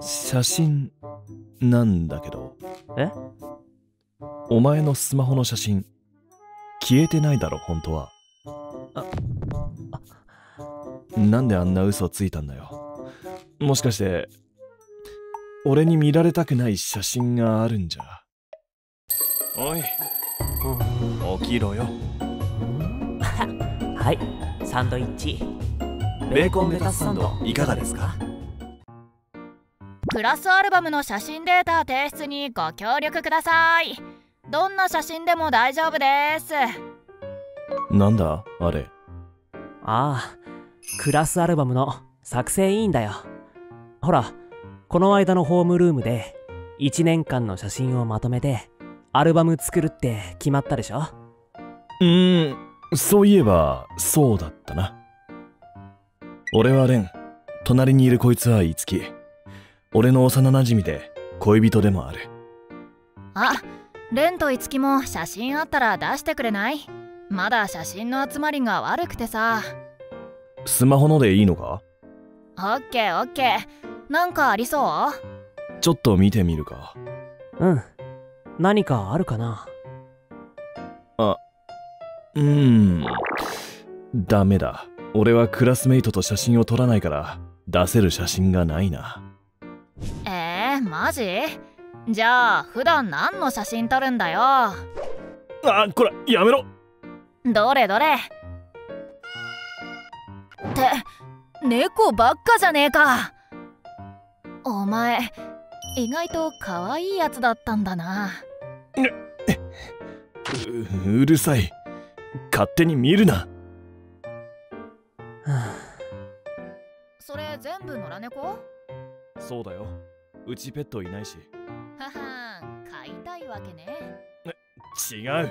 写真なんだけど。え？お前のスマホの写真消えてないだろ本当は。なんであんな嘘ついたんだよ。もしかして俺に見られたくない写真があるんじゃ？おい。起きろよ。はい。サンドイッチ。ベーコンレタスサンドいかがですか？クラスアルバムの写真データ提出にご協力ください。どんな写真でも大丈夫です。なんだ？あれ。ああクラスアルバムの作成委員だよ。ほらこの間のホームルームで1年間の写真をまとめてアルバム作るって決まったでしょ？うーんそういえばそうだったな。俺はレン隣にいるこいつはイツキ俺の幼なじみで恋人でもある。あレンとイツキも写真あったら出してくれない？まだ写真の集まりが悪くてさ。スマホのでいいのか？オッケーオッケー。なんかありそう？ちょっと見てみるか。うん。何かあるかな？うーん。ダメだ。俺はクラスメイトと写真を撮らないから出せる写真がないな。えー、マジ？じゃあ普段何の写真撮るんだよ？あこらやめろ。どれどれ？って猫ばっかじゃねえか。お前意外と可愛いやつだったんだな。ううるさい。勝手に見るな。それ全部野良猫？そうだようちペットいないし。ははん飼いたいわけね。違う。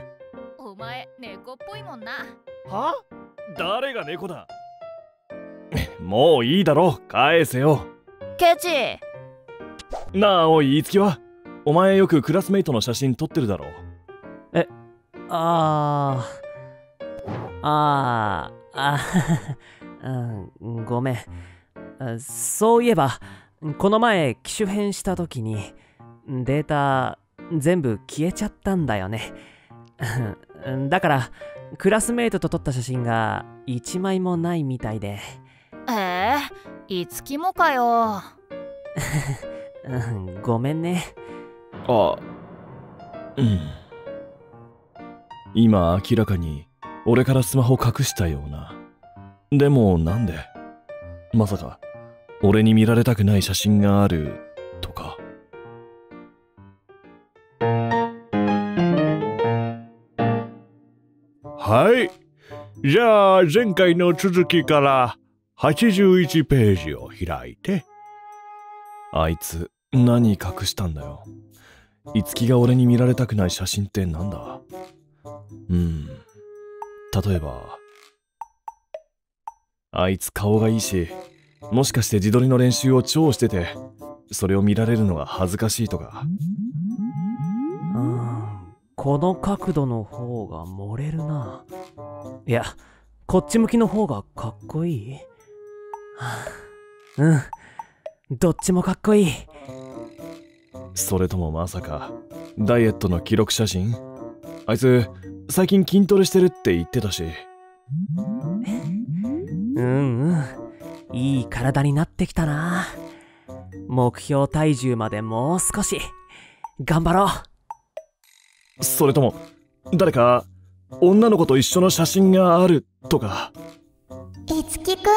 お前猫っぽいもんな。は？誰が猫だ？もういいだろ返せよ。ケチ。なあおいいつきは？お前よくクラスメイトの写真撮ってるだろあーあーあ うんごめん。あそういえばこの前機種変した時にデータ全部消えちゃったんだよね。う んだからクラスメイトと撮った写真が1枚もないみたいで。えー、いつきもかよ。う んごめんね。あうん。今明らかに俺からスマホ隠したような。でもなんで？まさか俺に見られたくない写真があるとかはい。じゃあ、前回の続きから81ページを開いて。あいつ何隠したんだよいつきが俺に見られたくない写真ってなんだ？うん例えばあいつ顔がいいしもしかして自撮りの練習を超しててそれを見られるのが恥ずかしいとか？うん。この角度の方が漏れるな。いやこっち向きの方がかっこいい。はあうん。どっちもかっこいい。それともまさかダイエットの記録写真？あいつ最近筋トレしてるって言ってたし。うんうんいい体になってきたな。目標体重までもう少し頑張ろう。それとも誰か女の子と一緒の写真があるとか？いつきくん。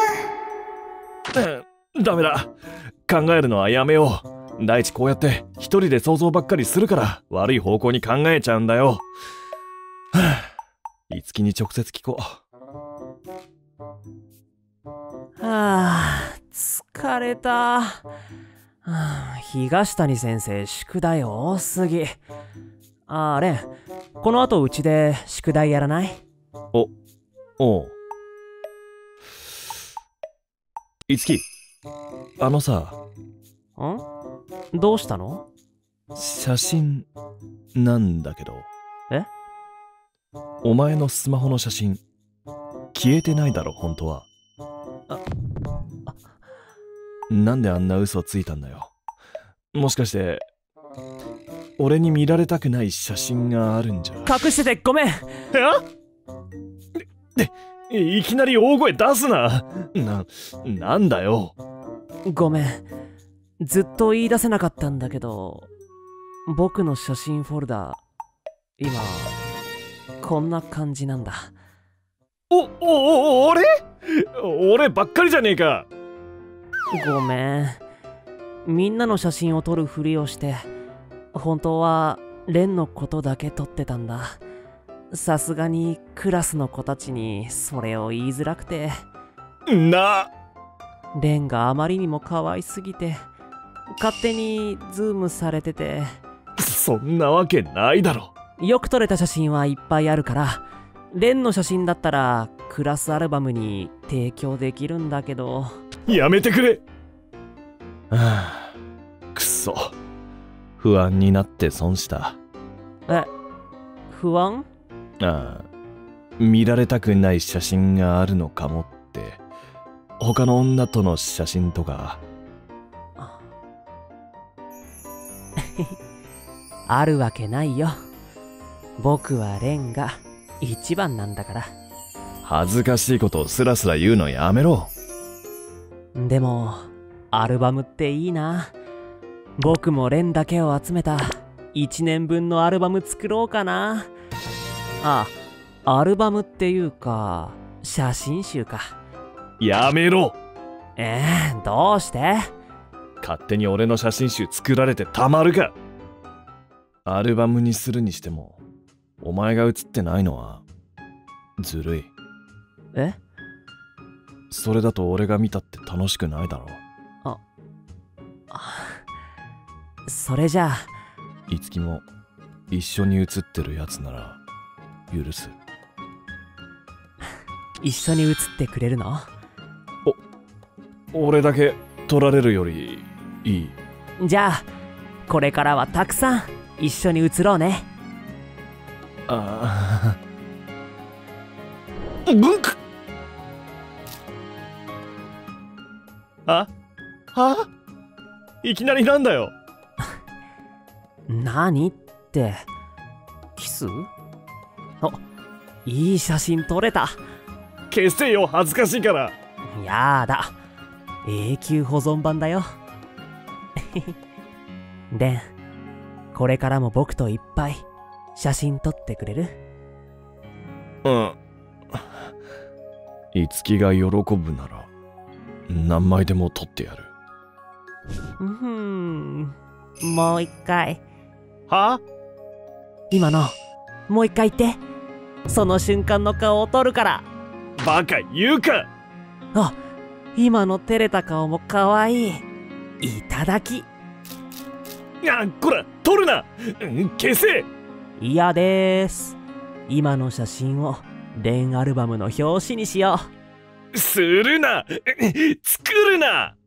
うんダメだ。考えるのはやめよう。第一こうやって一人で想像ばっかりするから悪い方向に考えちゃうんだよ。はあいつきに直接聞こはあ疲れた、はあ、東谷先生宿題多すぎ。ああれんこの後うちで宿題やらない？うおう。いつきあのさん？どうしたの？写真なんだけど。え？お前のスマホの写真消えてないだろ本当はなんであんな嘘ついたんだよ。もしかして俺に見られたくない写真があるんじゃ。隠しててごめん。いきなり大声出すな。ななんだよ。ごめん。ずっと言い出せなかったんだけど僕の写真フォルダ今こんな感じなんだ。おおお俺俺ばっかりじゃねえか。ごめん。みんなの写真を撮るふりをして本当はレンのことだけ撮ってたんだ。さすがにクラスの子たちにそれを言いづらくて。な。レンがあまりにも可愛すぎて勝手にズームされてて。そんなわけないだろ。よく撮れた写真はいっぱいあるからレンの写真だったらクラスアルバムに提供できるんだけど。やめてくれ。はあくそ。不安になって損した。え不安？ああ見られたくない写真があるのかもって。他の女との写真とか。あ るわけないよ。僕はレンが一番なんだから恥ずかしいことをスラスラ言うのやめろ。でもアルバムっていいな。僕もレンだけを集めた1年分のアルバム作ろうかな。あアルバムっていうか写真集か。やめろ。えー、どうして？勝手に俺の写真集作られてたまるか。アルバムにするにしてもお前が写ってないのはずるいえ？それだと俺が見たって楽しくないだろそれじゃあ。いつきも一緒に写ってるやつなら許す。一緒に写ってくれるの？俺だけ撮られるよりいい。じゃあこれからはたくさん一緒に写ろうね。ああブクあは？いきなりなんだよ。何って。キス？あいい写真撮れた。消せよ恥ずかしいから。やだ。永久保存版だよ。レンこれからも僕といっぱい写真撮ってくれる？うん。いつきが喜ぶなら何枚でも撮ってやる。うふん。もう一回。は？今の。もう一回言って。その瞬間の顔を撮るから。バカ言うか！あ今の照れた顔も可愛い。いただき。あこら撮るな！うん消せ！嫌です。今の写真をレンアルバムの表紙にしようするな。作るな。